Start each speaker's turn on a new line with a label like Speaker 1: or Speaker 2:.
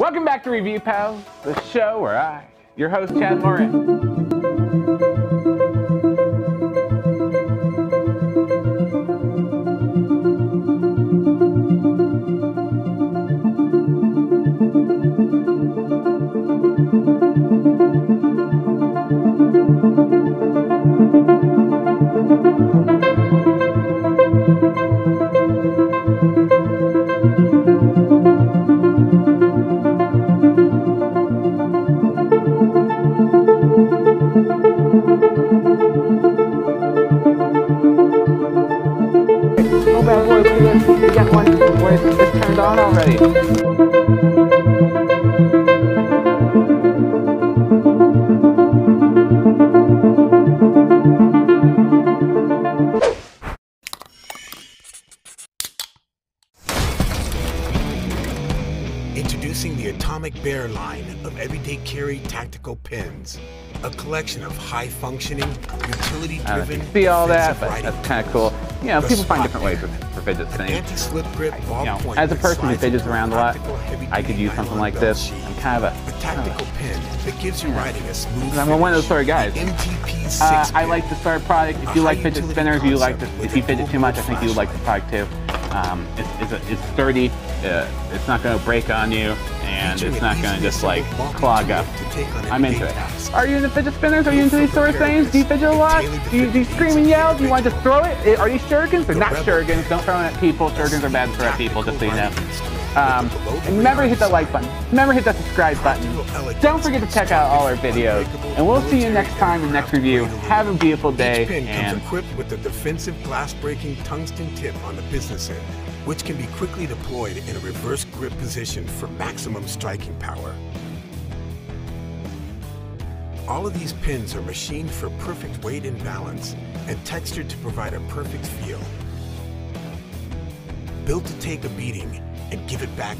Speaker 1: Welcome back to Review Pals, the show where I, your host Chad Morin, on already.
Speaker 2: Introducing the Atomic Bear line of everyday carry tactical pens. A collection of high functioning, utility
Speaker 1: I don't know if
Speaker 2: driven.
Speaker 1: you see all that, but that's kind of cool. You know, people find different ways
Speaker 2: band.
Speaker 1: for, fidget spinners.
Speaker 2: grip
Speaker 1: You
Speaker 2: ballpoint
Speaker 1: know, as a person who fidgets around a lot, I could use something like this. I'm kind of
Speaker 2: A
Speaker 1: a,
Speaker 2: tactical pen that gives you riding a smooth
Speaker 1: I'm one of those sort of guys.
Speaker 2: finish. The MTP 6
Speaker 1: Uh, I like the Star product. If you like fidget spinners, you like this. If you fidget too much, I think you would like the product too. Um, it's, it's, a, it's sturdy. Uh, it's not going to break on you, and it's not going to just like clog up.
Speaker 2: to take on
Speaker 1: I'm into it. Are you into fidget spinners? Are you into these sort of things? Do you fidget a lot? Do you, do you scream and yell? Do you want to just throw it? Are these shurikens? They're not shurikens. Don't throw them at people. Shurikens are bad to throw at people, just so you know. Um, and remember to hit that like button. Remember to hit that subscribe button. Don't forget to check out all our videos. And we'll see you next time in next review. Have a beautiful day.
Speaker 2: Each pen
Speaker 1: And
Speaker 2: comes equipped with a defensive glass-breaking tungsten tip on the business end, which can be quickly deployed in a reverse grip position for maximum striking power. All of these pens are machined for perfect weight and balance, and textured to provide a perfect feel. Built to take a beating and give it back